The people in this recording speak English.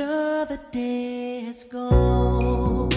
another day has gone.